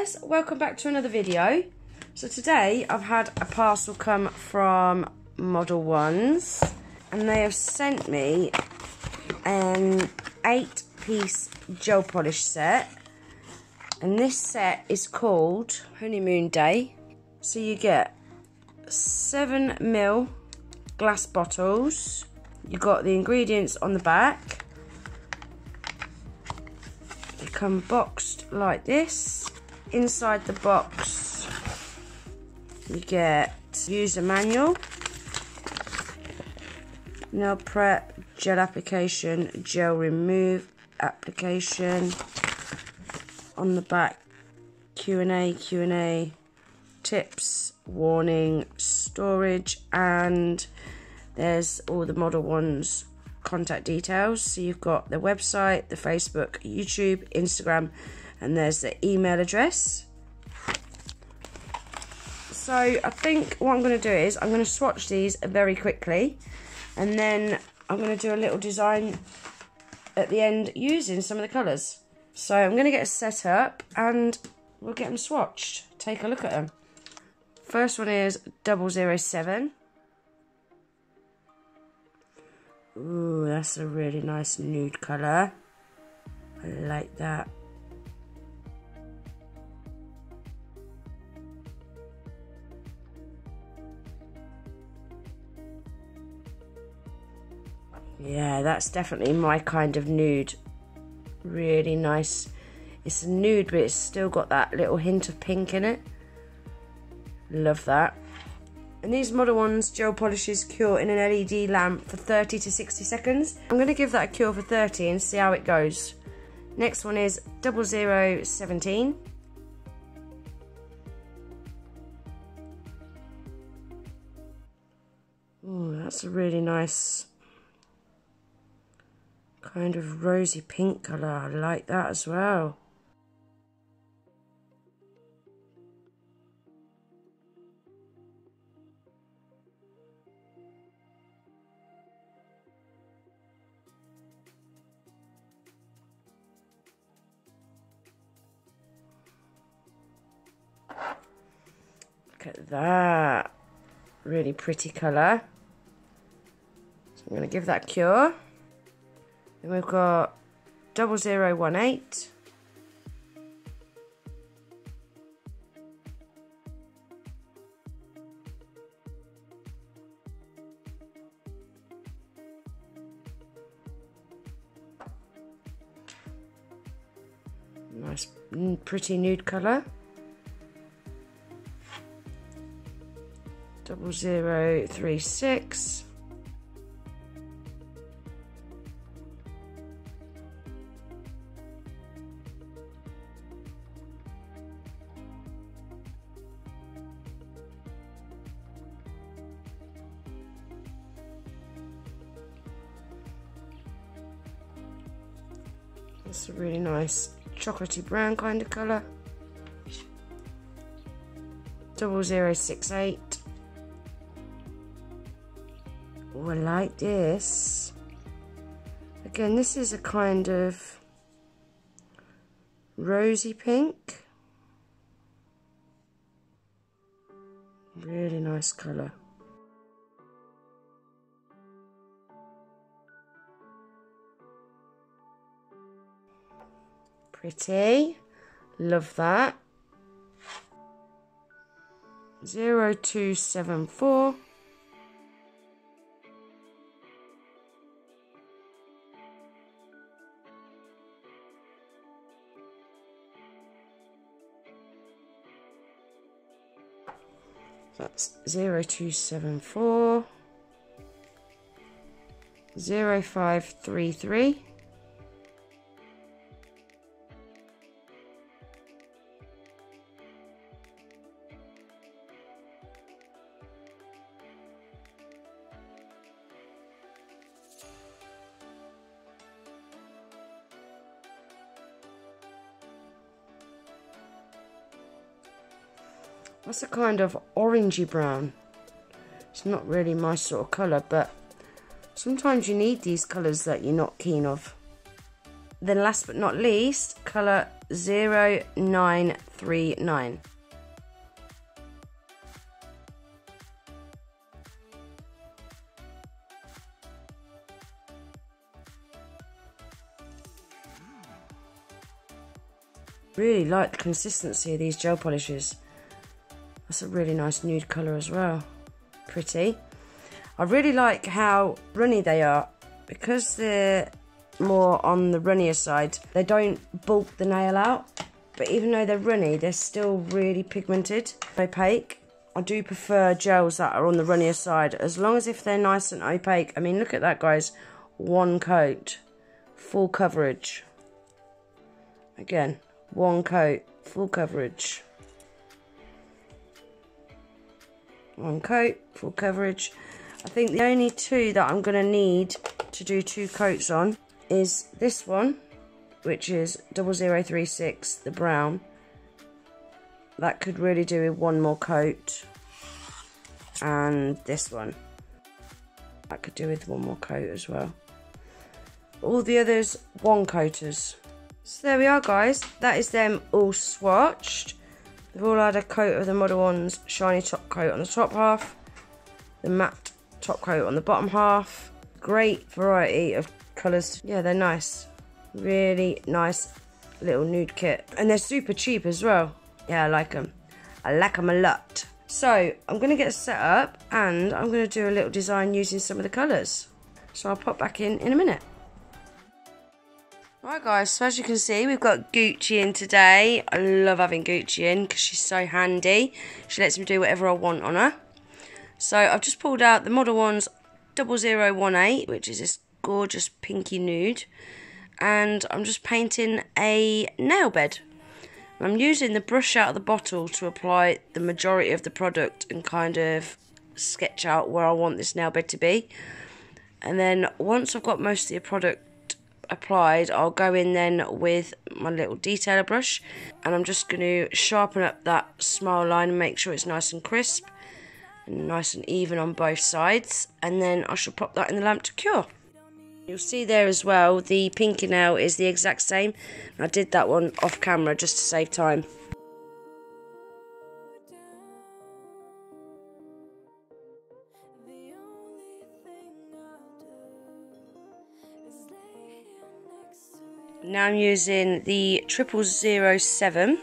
guys, welcome back to another video. So today I've had a parcel come from Modelones and they have sent me an eight piece gel polish set and this set is called Honeymoon Day. So you get seven mil glass bottles. You've got the ingredients on the back. They come boxed like this. Inside the box, you get user manual, nail prep, gel application, gel remove application. On the back, Q&A, Q&A, tips, warning, storage, and there's all the Modelones contact details. So you've got the website, the Facebook, YouTube, Instagram, and there's the email address. So I think what I'm going to do is I'm going to swatch these very quickly and then I'm going to do a little design at the end using some of the colours. So I'm going to get a set up and we'll get them swatched. Take a look at them. First one is 007. Ooh, that's a really nice nude colour. I like that. Yeah, that's definitely my kind of nude. Really nice. It's nude, but it's still got that little hint of pink in it. Love that. And these Modelones gel polishes cure in an LED lamp for 30 to 60 seconds. I'm going to give that a cure for 30 and see how it goes. Next one is 0017. Ooh, that's a really nice kind of rosy pink colour. I like that as well. Look at that. Really pretty colour. So I'm going to give that a cure. Then we've got 0018. Nice, mm, pretty nude colour. Double zero three six. It's a really nice chocolatey brown kind of colour. 0068. Oh, I like this. Again, this is a kind of rosy pink. Really nice colour. Pretty. Love that. 0274. That's 0274 0533 That's a kind of orangey brown. It's not really my sort of colour, but sometimes you need these colours that you're not keen of. Then last but not least, colour 093. 539. Really like the consistency of these gel polishes. That's a really nice nude colour as well. Pretty. I really like how runny they are. Because they're more on the runnier side, they don't bulk the nail out. But even though they're runny, they're still really pigmented, opaque. I do prefer gels that are on the runnier side, as long as if they're nice and opaque. I mean, look at that, guys. One coat, full coverage. Again, one coat, full coverage. One coat, full coverage. I think the only two that I'm going to need to do two coats on is this one, which is 0036, the brown. That could really do with one more coat. And this one. That could do with one more coat as well. All the others, one coaters. So there we are guys, that is them all swatched. They've all had a coat of the Modelones shiny top coat on the top half, the matte top coat on the bottom half. Great variety of colours. Yeah, they're nice. Really nice little nude kit. And they're super cheap as well. Yeah, I like them. I like them a lot. So, I'm going to get set up and I'm going to do a little design using some of the colours. So I'll pop back in in a minute. Right guys, so as you can see, we've got Gucci in today. I love having Gucci in because she's so handy. She lets me do whatever I want on her. So I've just pulled out the Modelones 0018, which is this gorgeous pinky nude. And I'm just painting a nail bed. I'm using the brush out of the bottle to apply the majority of the product and kind of sketch out where I want this nail bed to be. And then once I've got most of the product applied, I'll go in then with my little detailer brush and I'm just going to sharpen up that smile line and make sure it's nice and crisp and nice and even on both sides and then I shall pop that in the lamp to cure. You'll see there as well the pinky nail is the exact same. I did that one off camera just to save time. Now I'm using the triple zero seven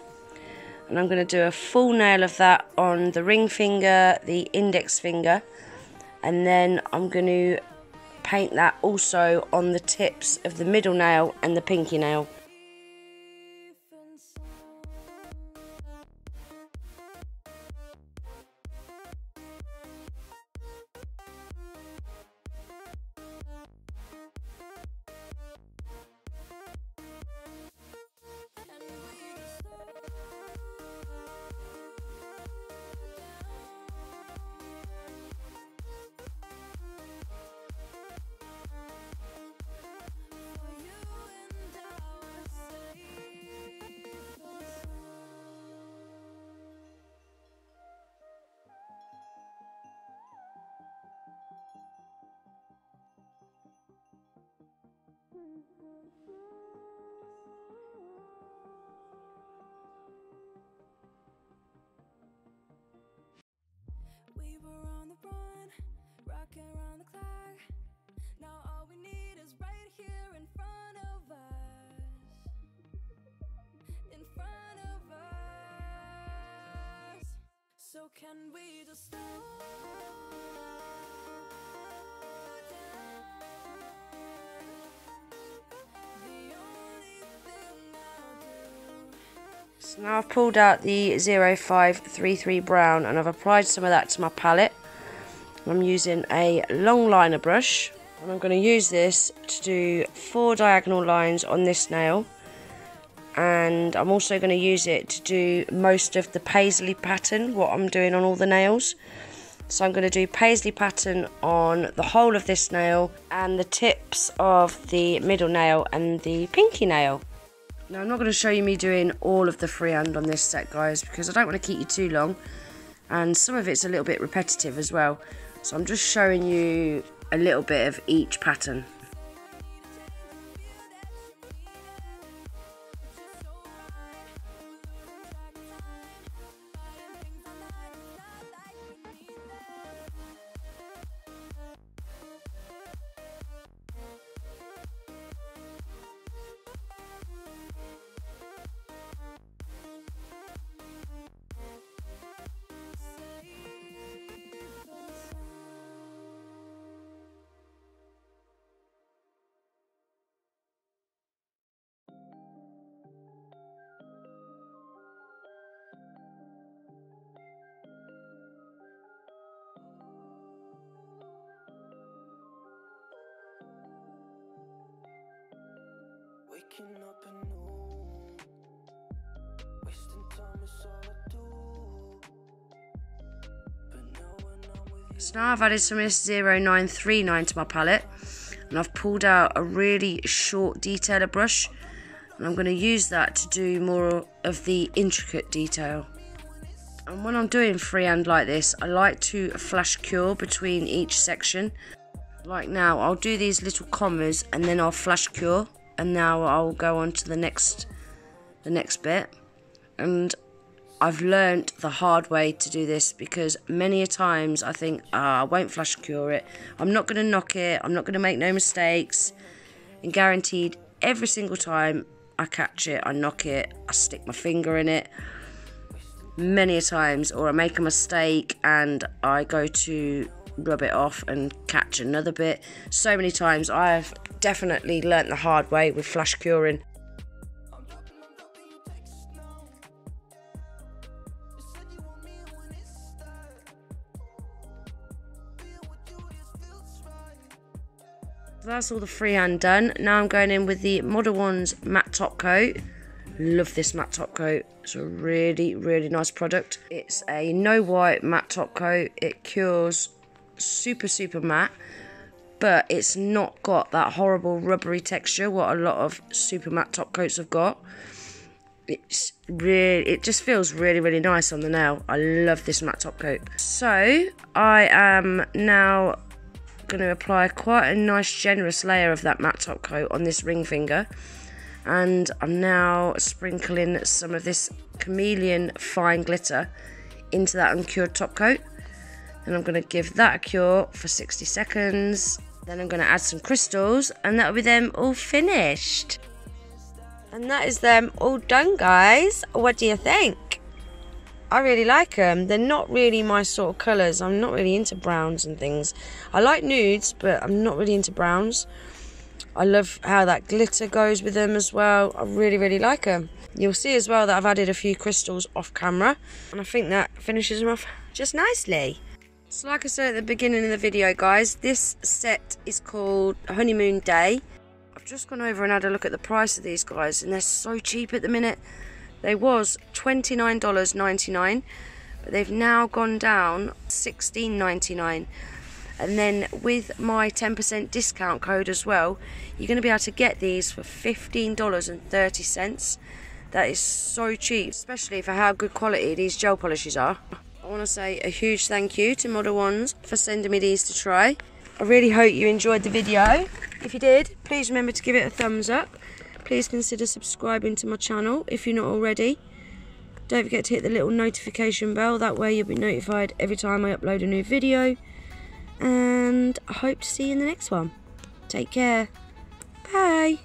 and I'm going to do a full nail of that on the ring finger, the index finger and then I'm going to paint that also on the tips of the middle nail and the pinky nail. Around the clock. Now all we need is right here in front of us. In front of us. So can we just So now I've pulled out the 0533 brown and I've applied some of that to my palette. I'm using a long liner brush and I'm going to use this to do four diagonal lines on this nail. And I'm also going to use it to do most of the paisley pattern what I'm doing on all the nails. So I'm going to do paisley pattern on the whole of this nail and the tips of the middle nail and the pinky nail. Now I'm not going to show you me doing all of the freehand on this set guys because I don't want to keep you too long. And some of it's a little bit repetitive as well so I'm just showing you a little bit of each pattern So now I've added some S0939 to my palette and I've pulled out a really short detailer brush and I'm going to use that to do more of the intricate detail. And when I'm doing freehand like this, I like to flash cure between each section. Like now, I'll do these little commas and then I'll flash cure and now I'll go on to the next the next bit. And I've learned the hard way to do this because many a times I think, ah, I won't flash cure it. I'm not going to knock it. I'm not going to make no mistakes. And guaranteed, every single time I catch it, I knock it, I stick my finger in it. Many a times, or I make a mistake and I go to rub it off and catch another bit. So many times I've definitely learnt the hard way with flash curing. that's all the freehand done. Now I'm going in with the Modelones matte top coat. Love this matte top coat. It's a really, really nice product. It's a no white matte top coat. It cures super, super matte. But it's not got that horrible rubbery texture what a lot of super matte top coats have got. It's really, it just feels really, really nice on the nail. I love this matte top coat. So I am now going to apply quite a nice generous layer of that matte top coat on this ring finger and I'm now sprinkling some of this chameleon fine glitter into that uncured top coat and I'm going to give that a cure for 60 seconds then I'm going to add some crystals and that'll be them all finished and that is them all done guys what do you think I really like them. They're not really my sort of colours. I'm not really into browns and things. I like nudes, but I'm not really into browns. I love how that glitter goes with them as well. I really, really like them. You'll see as well that I've added a few crystals off camera. And I think that finishes them off just nicely. So like I said at the beginning of the video, guys, this set is called Honeymoon Day. I've just gone over and had a look at the price of these guys, and they're so cheap at the minute. They was $29.99, but they've now gone down $16.99. And then with my 10% discount code as well, you're going to be able to get these for $15.30. That is so cheap, especially for how good quality these gel polishes are. I want to say a huge thank you to Modelones for sending me these to try. I really hope you enjoyed the video. If you did, please remember to give it a thumbs up please consider subscribing to my channel if you're not already. Don't forget to hit the little notification bell, that way you'll be notified every time I upload a new video. And I hope to see you in the next one. Take care. Bye.